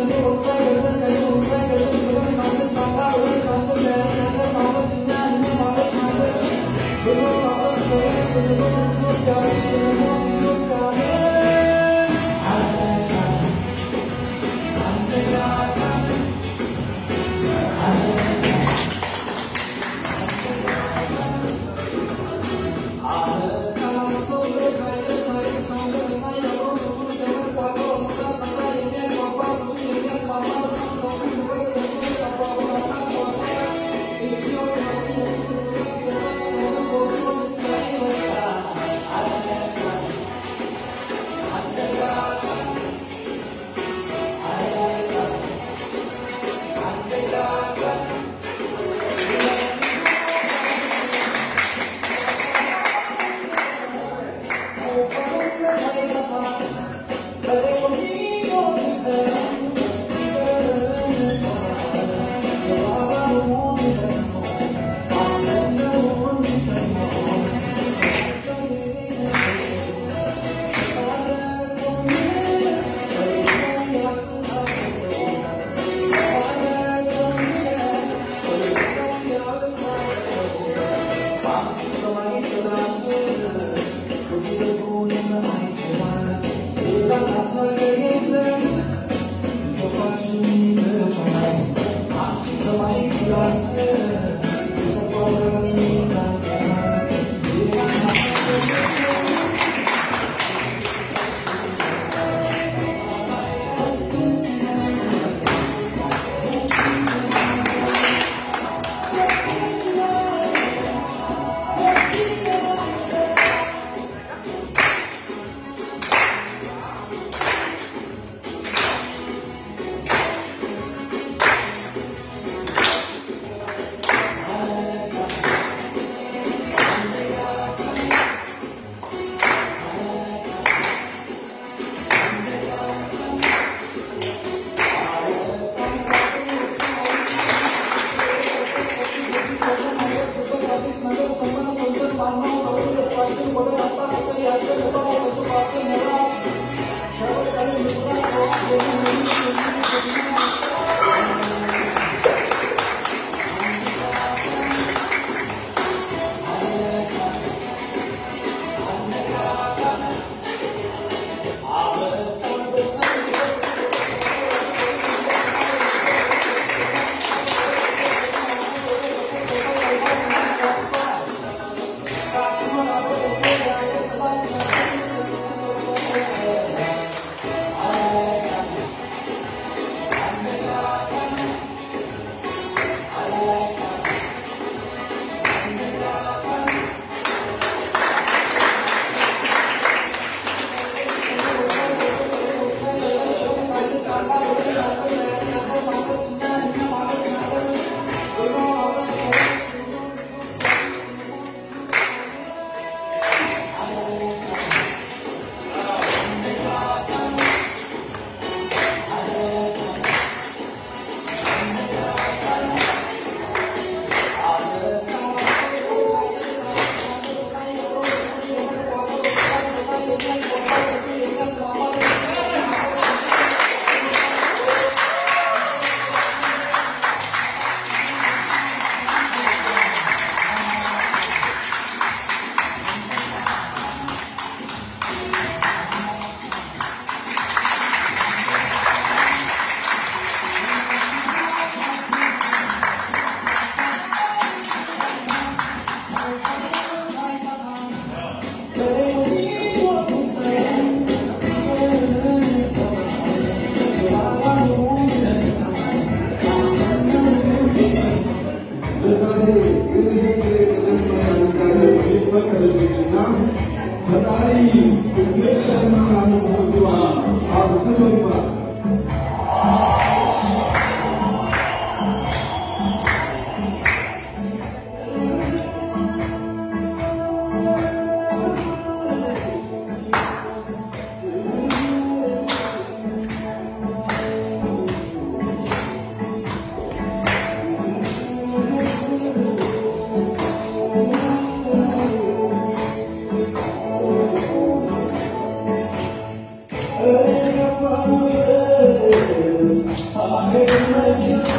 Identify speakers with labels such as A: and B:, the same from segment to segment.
A: Yo vivo fuera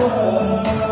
B: Oh,